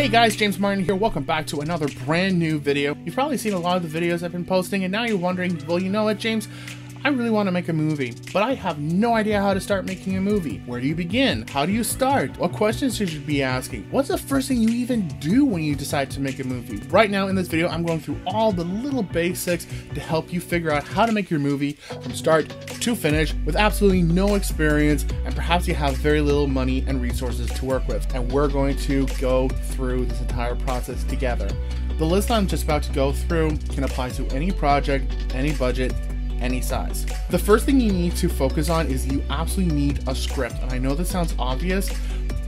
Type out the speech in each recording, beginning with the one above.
Hey guys, James Martin here. Welcome back to another brand new video. You've probably seen a lot of the videos I've been posting and now you're wondering, well, you know what, James? I really want to make a movie, but I have no idea how to start making a movie. Where do you begin? How do you start? What questions should you be asking? What's the first thing you even do when you decide to make a movie? Right now in this video, I'm going through all the little basics to help you figure out how to make your movie from start to finish with absolutely no experience and perhaps you have very little money and resources to work with. And we're going to go through this entire process together. The list I'm just about to go through can apply to any project, any budget, any size. The first thing you need to focus on is you absolutely need a script. And I know this sounds obvious,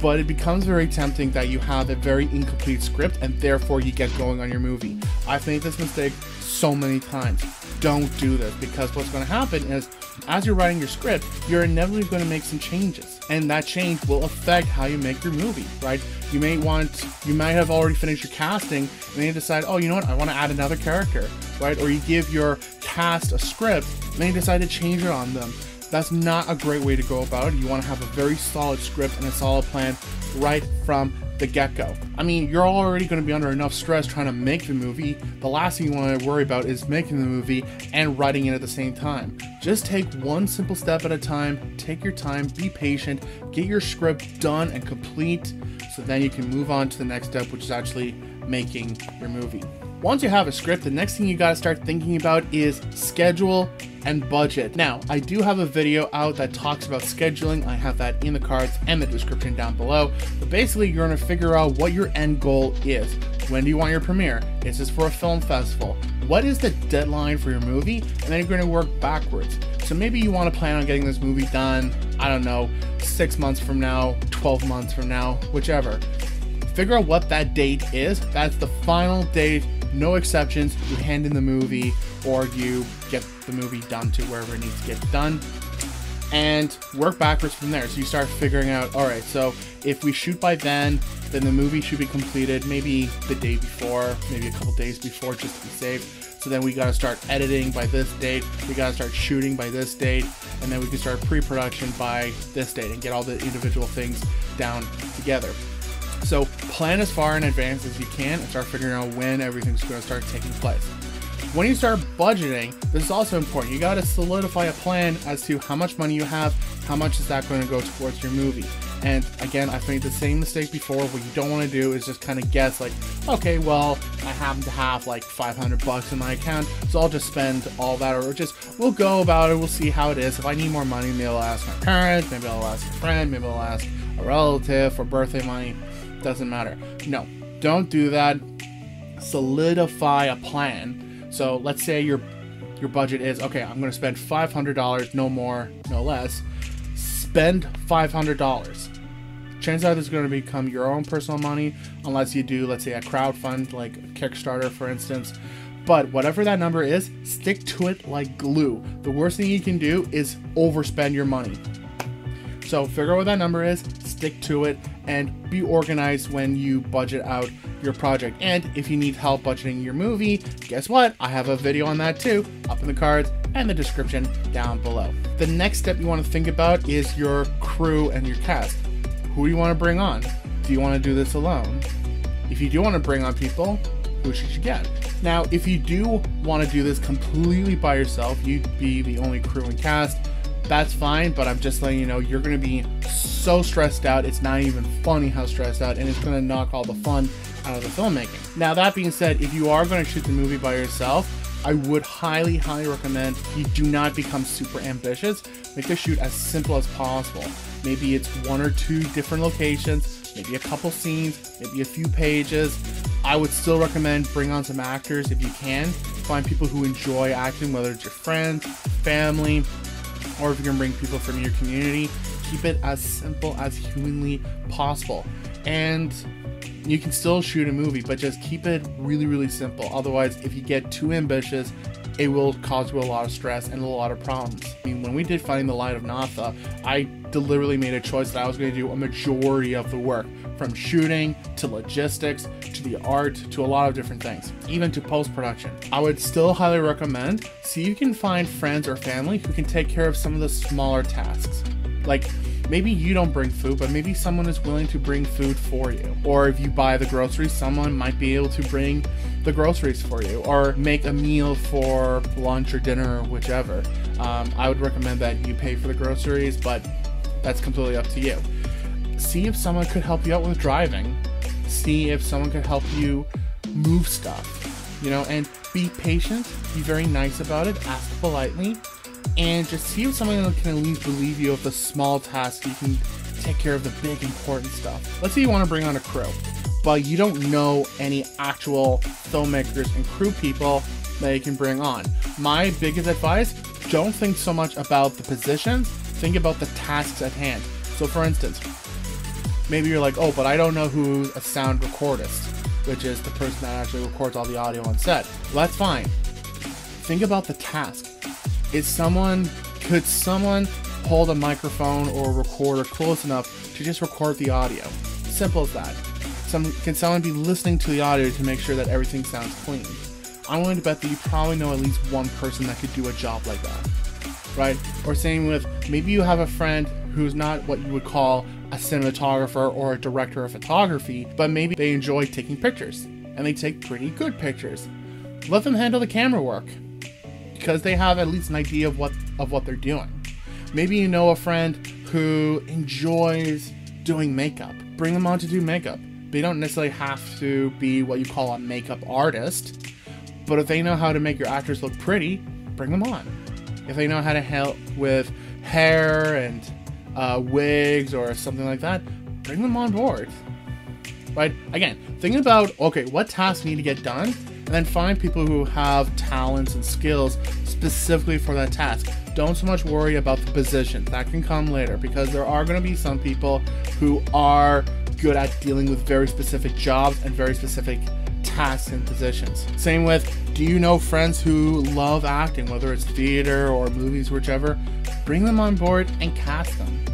but it becomes very tempting that you have a very incomplete script and therefore you get going on your movie. I've made this mistake so many times. Don't do this because what's going to happen is as you're writing your script, you're inevitably going to make some changes, and that change will affect how you make your movie, right? You may want, you might have already finished your casting, and then you decide, oh, you know what, I want to add another character, right? Or you give your cast a script, and then you decide to change it on them. That's not a great way to go about it. You want to have a very solid script and a solid plan right from the get go. I mean, you're already going to be under enough stress trying to make the movie. The last thing you want to worry about is making the movie and writing it at the same time. Just take one simple step at a time, take your time, be patient, get your script done and complete so then you can move on to the next step, which is actually making your movie. Once you have a script, the next thing you gotta start thinking about is schedule and budget. Now, I do have a video out that talks about scheduling. I have that in the cards and the description down below. But basically, you're gonna figure out what your end goal is. When do you want your premiere? Is this for a film festival? What is the deadline for your movie? And then you're gonna work backwards. So maybe you wanna plan on getting this movie done, I don't know, six months from now, 12 months from now, whichever. Figure out what that date is. That's the final date no exceptions. You hand in the movie or you get the movie done to wherever it needs to get done and work backwards from there. So you start figuring out, all right, so if we shoot by then, then the movie should be completed maybe the day before, maybe a couple days before, just to be safe. So then we got to start editing by this date. We got to start shooting by this date, and then we can start pre-production by this date and get all the individual things down together. So plan as far in advance as you can and start figuring out when everything's going to start taking place. When you start budgeting, this is also important. You got to solidify a plan as to how much money you have, how much is that going to go towards your movie. And again, I've made the same mistake before. What you don't want to do is just kind of guess, like, okay, well, I happen to have like 500 bucks in my account, so I'll just spend all that, or just we'll go about it. We'll see how it is. If I need more money, maybe I'll ask my parents, maybe I'll ask a friend, maybe I'll ask a relative for birthday money doesn't matter. No, don't do that. Solidify a plan. So let's say your your budget is okay. I'm going to spend five hundred dollars, no more, no less. Spend five hundred dollars. Chances are this is going to become your own personal money, unless you do, let's say, a crowd fund like Kickstarter, for instance. But whatever that number is, stick to it like glue. The worst thing you can do is overspend your money. So figure out what that number is, stick to it, and be organized when you budget out your project. And if you need help budgeting your movie, guess what? I have a video on that too, up in the cards and the description down below. The next step you want to think about is your crew and your cast. Who do you want to bring on? Do you want to do this alone? If you do want to bring on people, who should you get? Now, if you do want to do this completely by yourself, you'd be the only crew and cast, that's fine, but I'm just letting you know you're going to be so stressed out. It's not even funny how stressed out, and it's going to knock all the fun out of the filmmaking. Now, that being said, if you are going to shoot the movie by yourself, I would highly, highly recommend you do not become super ambitious. Make the shoot as simple as possible. Maybe it's one or two different locations, maybe a couple scenes, maybe a few pages. I would still recommend bring on some actors if you can. Find people who enjoy acting, whether it's your friends, family, or if you can bring people from your community, keep it as simple as humanly possible. And you can still shoot a movie, but just keep it really, really simple. Otherwise, if you get too ambitious, it will cause you a lot of stress and a lot of problems. I mean, when we did Finding the Light of Natha, I deliberately made a choice that I was going to do a majority of the work from shooting to logistics the art to a lot of different things, even to post production. I would still highly recommend see if you can find friends or family who can take care of some of the smaller tasks. Like maybe you don't bring food, but maybe someone is willing to bring food for you. Or if you buy the groceries, someone might be able to bring the groceries for you or make a meal for lunch or dinner or whichever. Um, I would recommend that you pay for the groceries, but that's completely up to you. See if someone could help you out with driving. See if someone could help you move stuff, you know, and be patient, be very nice about it, ask politely, and just see if someone can at least relieve you of the small tasks you can take care of the big important stuff. Let's say you want to bring on a crew, but you don't know any actual filmmakers and crew people that you can bring on. My biggest advice, don't think so much about the positions, think about the tasks at hand. So for instance, maybe you're like, oh, but I don't know who a sound recordist, which is the person that actually records all the audio on set. Well, that's fine. Think about the task. Is someone, could someone hold a microphone or recorder close enough to just record the audio? Simple as that. Some, can someone be listening to the audio to make sure that everything sounds clean? I'm willing to bet that you probably know at least one person that could do a job like that. Right? Or same with maybe you have a friend who's not what you would call a cinematographer or a director of photography, but maybe they enjoy taking pictures and they take pretty good pictures. Let them handle the camera work because they have at least an idea of what of what they're doing. Maybe you know a friend who enjoys doing makeup. Bring them on to do makeup. They don't necessarily have to be what you call a makeup artist, but if they know how to make your actors look pretty, bring them on. If they know how to help with hair and uh, wigs or something like that, bring them on board. Right? Again, think about okay, what tasks need to get done, and then find people who have talents and skills specifically for that task. Don't so much worry about the position. That can come later because there are going to be some people who are good at dealing with very specific jobs and very specific tasks and positions. Same with do you know friends who love acting, whether it's theater or movies, whichever? Bring them on board and cast them.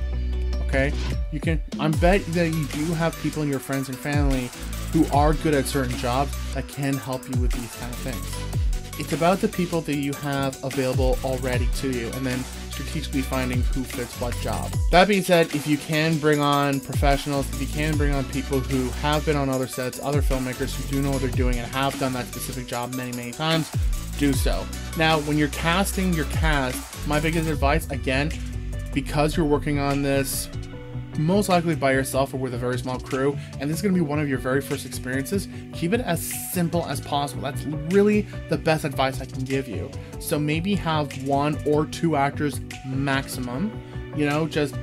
Okay? You can I bet that you do have people in your friends and family who are good at certain jobs that can help you with these kind of things. It's about the people that you have available already to you and then strategically finding who fits what job. That being said, if you can bring on professionals, if you can bring on people who have been on other sets, other filmmakers who do know what they're doing and have done that specific job many, many times, do so. Now, when you're casting your cast, my biggest advice, again, because you're working on this most likely by yourself or with a very small crew, and this is going to be one of your very first experiences, keep it as simple as possible. That's really the best advice I can give you. So maybe have one or two actors maximum, you know, just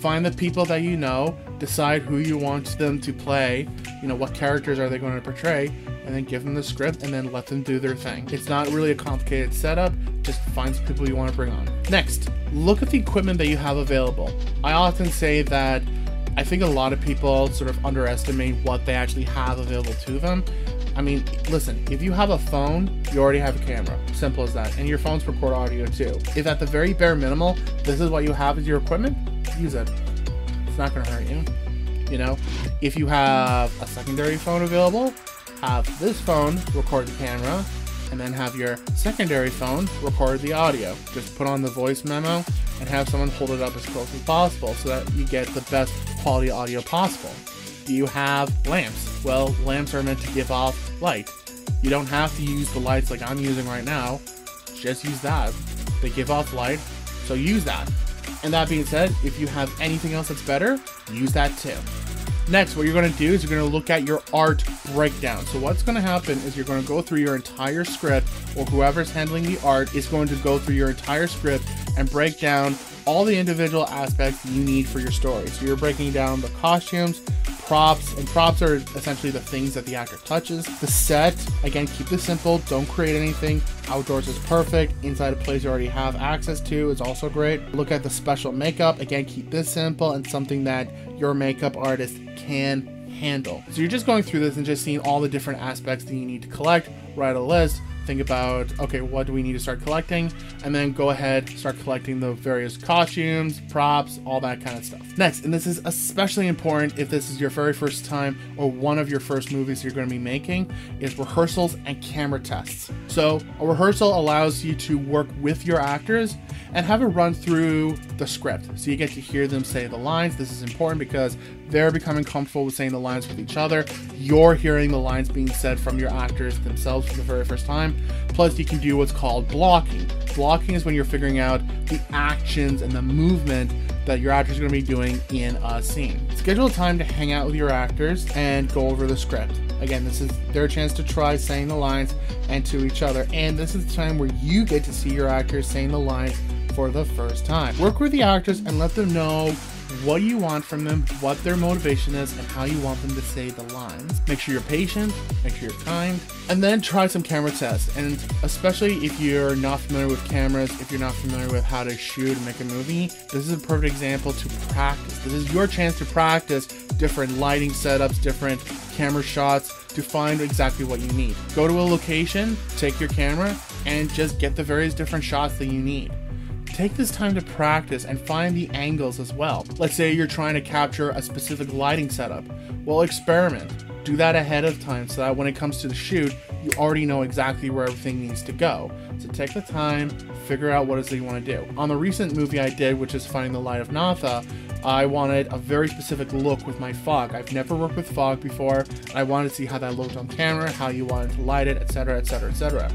find the people that you know, decide who you want them to play, you know, what characters are they going to portray, and then give them the script and then let them do their thing. It's not really a complicated setup, find some people you want to bring on. Next, look at the equipment that you have available. I often say that I think a lot of people sort of underestimate what they actually have available to them. I mean, listen, if you have a phone, you already have a camera. Simple as that. And your phones record audio too. If at the very bare minimal, this is what you have as your equipment, use it. It's not going to hurt you. You know, if you have a secondary phone available, have this phone record the camera, and then have your secondary phone record the audio. Just put on the voice memo and have someone hold it up as close as possible so that you get the best quality audio possible. Do you have lamps? Well, lamps are meant to give off light. You don't have to use the lights like I'm using right now, just use that. They give off light, so use that. And that being said, if you have anything else that's better, use that too. Next, what you're going to do is you're going to look at your art breakdown. So what's going to happen is you're going to go through your entire script, or whoever's handling the art is going to go through your entire script and break down all the individual aspects you need for your story. So you're breaking down the costumes, props, and props are essentially the things that the actor touches. The set, again, keep this simple, don't create anything. Outdoors is perfect. Inside a place you already have access to is also great. Look at the special makeup, again, keep this simple and something that your makeup artist can handle. So you're just going through this and just seeing all the different aspects that you need to collect, write a list, think about okay, what do we need to start collecting, and then go ahead start collecting the various costumes, props, all that kind of stuff. Next, and this is especially important if this is your very first time or one of your first movies you're going to be making, is rehearsals and camera tests. So a rehearsal allows you to work with your actors and have a run through the script. So you get to hear them say the lines. This is important because they're becoming comfortable with saying the lines with each other. You're hearing the lines being said from your actors themselves for the very first time. Plus, you can do what's called blocking. Blocking is when you're figuring out the actions and the movement that your actors are going to be doing in a scene. Schedule a time to hang out with your actors and go over the script. Again, this is their chance to try saying the lines and to each other. And this is the time where you get to see your actors saying the lines for the first time. Work with the actors and let them know what you want from them, what their motivation is, and how you want them to say the lines. Make sure you're patient, make sure you're kind, and then try some camera tests. And especially if you're not familiar with cameras, if you're not familiar with how to shoot and make a movie, this is a perfect example to practice. This is your chance to practice different lighting setups, different camera shots to find exactly what you need. Go to a location, take your camera, and just get the various different shots that you need. Take this time to practice and find the angles as well. Let's say you're trying to capture a specific lighting setup. Well, experiment. Do that ahead of time so that when it comes to the shoot, you already know exactly where everything needs to go. So take the time, figure out what it is that you want to do. On the recent movie I did, which is Finding the Light of Natha, I wanted a very specific look with my fog. I've never worked with fog before. and I wanted to see how that looked on camera, how you wanted to light it, etc., etc., etc.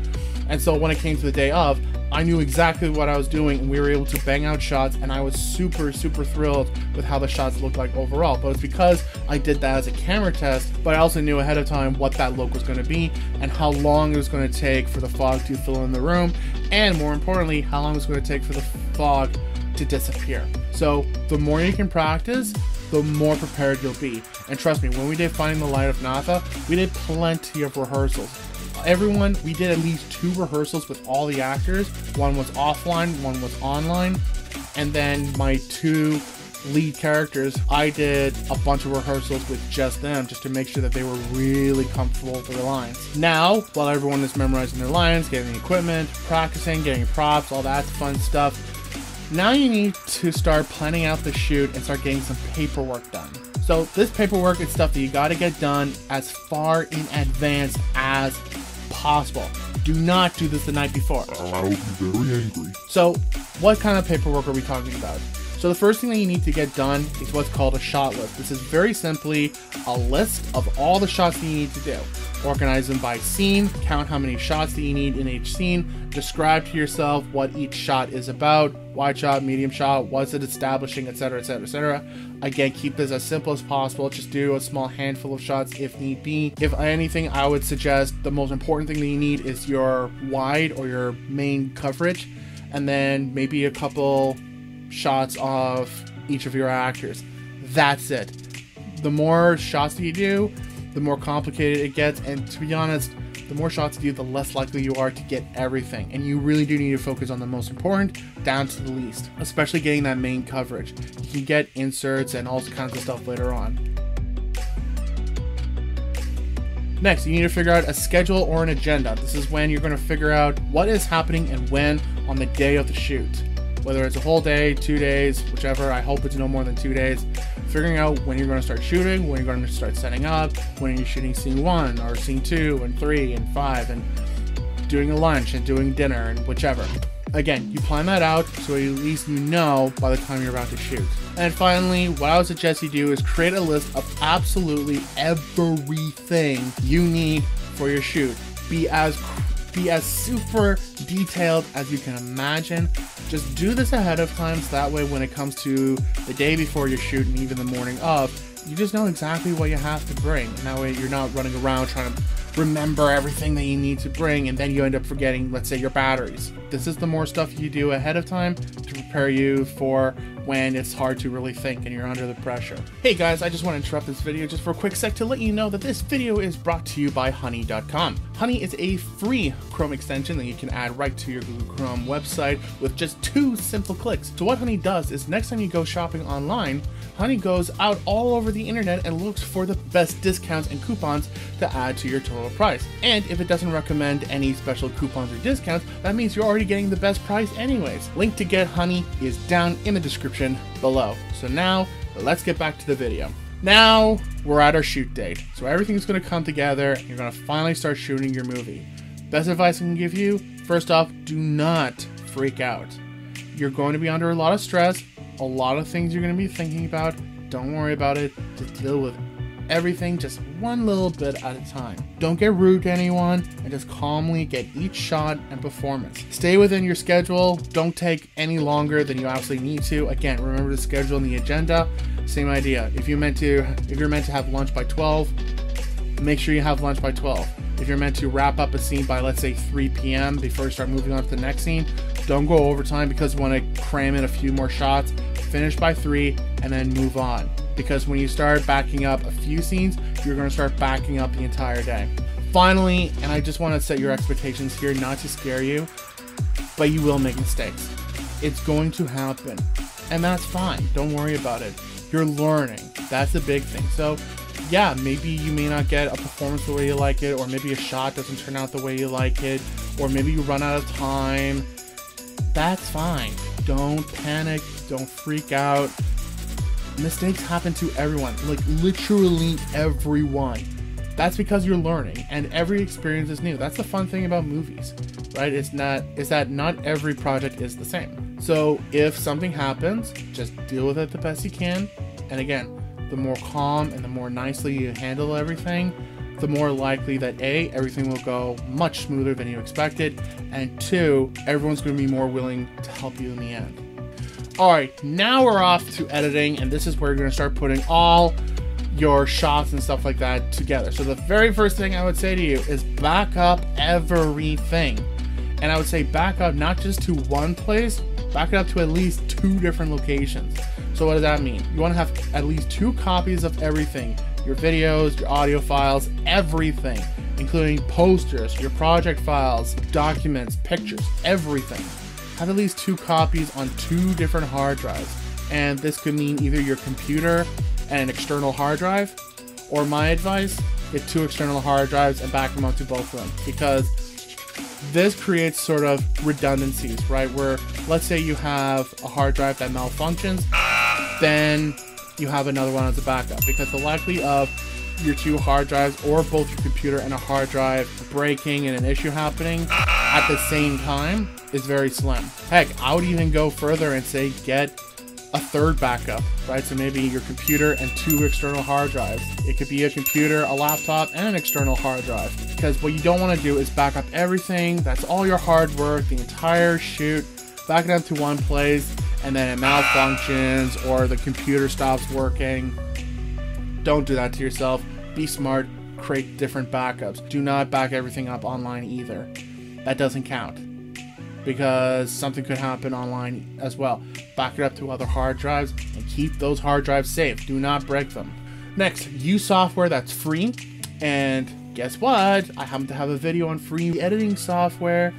And so when it came to the day of, I knew exactly what I was doing, and we were able to bang out shots, and I was super, super thrilled with how the shots looked like overall. But it's because I did that as a camera test, but I also knew ahead of time what that look was going to be and how long it was going to take for the fog to fill in the room, and more importantly, how long it was going to take for the fog to disappear. So the more you can practice, the more prepared you'll be. And trust me, when we did Finding the Light of Natha, we did plenty of rehearsals everyone, we did at least two rehearsals with all the actors. One was offline, one was online. And then my two lead characters, I did a bunch of rehearsals with just them just to make sure that they were really comfortable with their lines. Now, while everyone is memorizing their lines, getting the equipment, practicing, getting props, all that fun stuff, now you need to start planning out the shoot and start getting some paperwork done. So this paperwork is stuff that you got to get done as far in advance as possible. Do not do this the night before. I'll be very angry. So, what kind of paperwork are we talking about? So the first thing that you need to get done is what's called a shot list. This is very simply a list of all the shots that you need to do. Organize them by scene, count how many shots that you need in each scene, describe to yourself what each shot is about, wide shot, medium shot, what's it establishing, etc., etc., etc. Again, keep this as simple as possible. Just do a small handful of shots if need be. If anything, I would suggest the most important thing that you need is your wide or your main coverage, and then maybe a couple shots of each of your actors. That's it. The more shots that you do, the more complicated it gets. And to be honest, the more shots you do, the less likely you are to get everything. And you really do need to focus on the most important down to the least, especially getting that main coverage. You can get inserts and all kinds of stuff later on. Next, you need to figure out a schedule or an agenda. This is when you're going to figure out what is happening and when on the day of the shoot whether it's a whole day, two days, whichever. I hope it's no more than two days. Figuring out when you're going to start shooting, when you're going to start setting up, when you're shooting scene one or scene two and three and five, and doing a lunch and doing dinner and whichever. Again, you plan that out so at least you know by the time you're about to shoot. And finally, what I would suggest you do is create a list of absolutely everything you need for your shoot. Be as be as super detailed as you can imagine. Just do this ahead of time so that way when it comes to the day before your shoot and even the morning of, you just know exactly what you have to bring. And that way you're not running around trying to remember everything that you need to bring and then you end up forgetting, let's say, your batteries. This is the more stuff you do ahead of time to prepare you for when it's hard to really think and you're under the pressure. Hey guys, I just want to interrupt this video just for a quick sec to let you know that this video is brought to you by Honey.com. Honey is a free Chrome extension that you can add right to your Google Chrome website with just two simple clicks. So what Honey does is next time you go shopping online, Honey goes out all over the internet and looks for the best discounts and coupons to add to your total price. And if it doesn't recommend any special coupons or discounts, that means you're already getting the best price anyways. Link to get Honey is down in the description below. So now, let's get back to the video. Now, we're at our shoot date. So everything's gonna come together, you're gonna finally start shooting your movie. Best advice I can give you, first off, do not freak out. You're going to be under a lot of stress, a lot of things you're going to be thinking about. Don't worry about it. Just deal with everything just one little bit at a time. Don't get rude to anyone and just calmly get each shot and performance. Stay within your schedule. Don't take any longer than you absolutely need to. Again, remember the schedule and the agenda. Same idea. If you meant to if you're meant to have lunch by 12, make sure you have lunch by 12. If you're meant to wrap up a scene by let's say 3 p.m. before you start moving on to the next scene, don't go overtime because you want to cram in a few more shots. Finish by 3 and then move on. Because when you start backing up a few scenes, you're going to start backing up the entire day. Finally, and I just want to set your expectations here not to scare you, but you will make mistakes. It's going to happen. And that's fine. Don't worry about it. You're learning. That's the big thing. So yeah, maybe you may not get a performance the way you like it, or maybe a shot doesn't turn out the way you like it, or maybe you run out of time. That's fine. Don't panic, don't freak out. Mistakes happen to everyone, like literally everyone. That's because you're learning, and every experience is new. That's the fun thing about movies, right? It's not is that not every project is the same. So if something happens, just deal with it the best you can. And again, the more calm and the more nicely you handle everything, the more likely that A, everything will go much smoother than you expected, and two, everyone's going to be more willing to help you in the end. Alright, now we're off to editing, and this is where you're to start putting all your shots and stuff like that together. So the very first thing I would say to you is back up everything. And I would say back up not just to one place, back it up to at least two different locations. So what does that mean? You want to have at least two copies of everything. Your videos, your audio files, everything, including posters, your project files, documents, pictures, everything. Have at least two copies on two different hard drives. And this could mean either your computer and an external hard drive, or my advice, get two external hard drives and back them up to both of them. Because this creates sort of redundancies, right? Where let's say you have a hard drive that malfunctions, then you have another one as a backup because the likely of your two hard drives or both your computer and a hard drive breaking and an issue happening at the same time is very slim. Heck, I would even go further and say get a third backup, right? So maybe your computer and two external hard drives. It could be a computer, a laptop, and an external hard drive. Because what you don't want to do is back up everything. That's all your hard work, the entire shoot, back it up to one place, and then it malfunctions or the computer stops working. Don't do that to yourself. Be smart. Create different backups. Do not back everything up online either. That doesn't count because something could happen online as well. Back it up to other hard drives and keep those hard drives safe. Do not break them. Next, use software that's free. And guess what? I happen to have a video on free editing software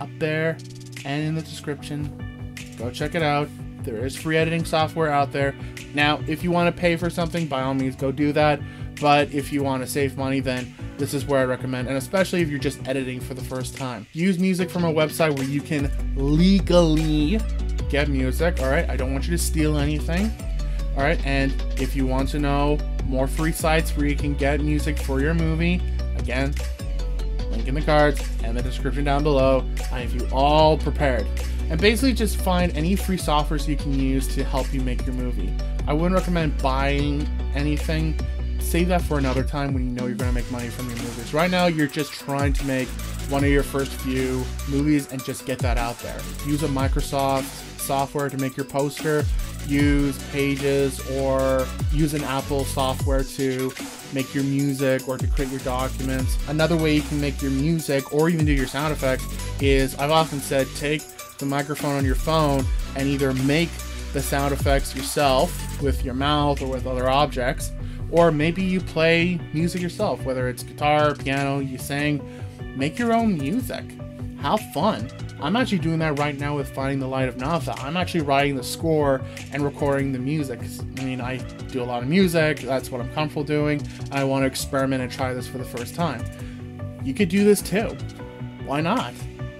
up there and in the description. Go check it out. There is free editing software out there. Now, if you want to pay for something, by all means, go do that. But if you want to save money, then this is where I recommend, and especially if you're just editing for the first time. Use music from a website where you can legally get music, all right? I don't want you to steal anything, all right? And if you want to know more free sites where you can get music for your movie, again, link in the cards and the description down below. I have you all prepared. And basically just find any free softwares you can use to help you make your movie. I wouldn't recommend buying anything save that for another time when you know you're going to make money from your movies. Right now, you're just trying to make one of your first few movies and just get that out there. Use a Microsoft software to make your poster, use Pages, or use an Apple software to make your music or to create your documents. Another way you can make your music or even do your sound effects is I've often said take the microphone on your phone and either make the sound effects yourself with your mouth or with other objects, or maybe you play music yourself, whether it's guitar, piano, you sing, make your own music. Have fun. I'm actually doing that right now with Finding the Light of Natha. I'm actually writing the score and recording the music. I mean, I do a lot of music, that's what I'm comfortable doing. I want to experiment and try this for the first time. You could do this too. Why not?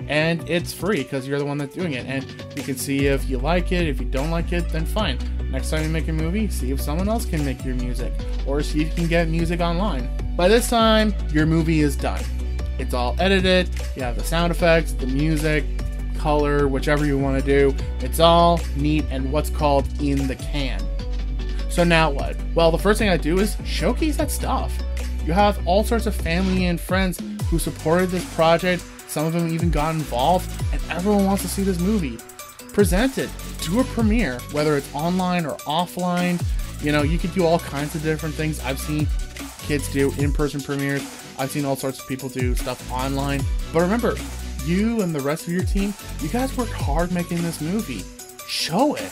And it's free because you're the one that's doing it. And you can see if you like it. If you don't like it, then fine. Next time you make a movie, see if someone else can make your music or see if you can get music online. By this time, your movie is done. It's all edited, you have the sound effects, the music, color, whichever you want to do. It's all neat and what's called in the can. So now what? Well, the first thing I do is showcase that stuff. You have all sorts of family and friends who supported this project. Some of them even got involved, and everyone wants to see this movie. Present it, do a premiere, whether it's online or offline. You know, you could do all kinds of different things. I've seen kids do in person premieres, I've seen all sorts of people do stuff online. But remember, you and the rest of your team, you guys worked hard making this movie. Show it.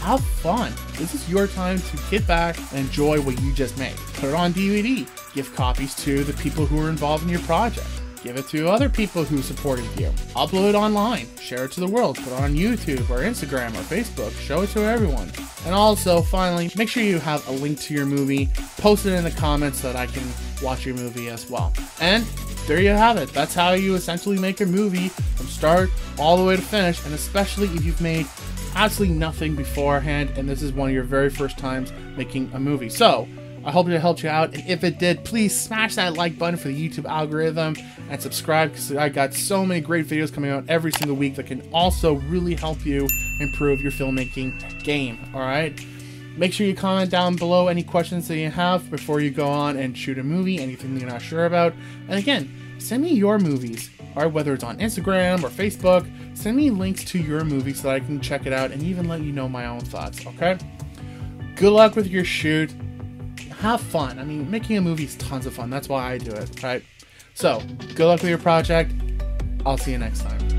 Have fun. This is your time to get back and enjoy what you just made. Put it on DVD. Give copies to the people who are involved in your project. Give it to other people who supported you. Upload it online. Share it to the world. Put it on YouTube or Instagram or Facebook. Show it to everyone. And also, finally, make sure you have a link to your movie. Post it in the comments so that I can watch your movie as well. And there you have it. That's how you essentially make a movie from start all the way to finish, and especially if you've made absolutely nothing beforehand and this is one of your very first times making a movie. So, I hope it helped you out, and if it did, please smash that like button for the YouTube algorithm and subscribe because I got so many great videos coming out every single week that can also really help you improve your filmmaking game. All right. Make sure you comment down below any questions that you have before you go on and shoot a movie, anything you're not sure about. And again, send me your movies, or whether it's on Instagram or Facebook, send me links to your movie so that I can check it out and even let you know my own thoughts, okay? Good luck with your shoot have fun. I mean, making a movie is tons of fun. That's why I do it, right? So, good luck with your project. I'll see you next time.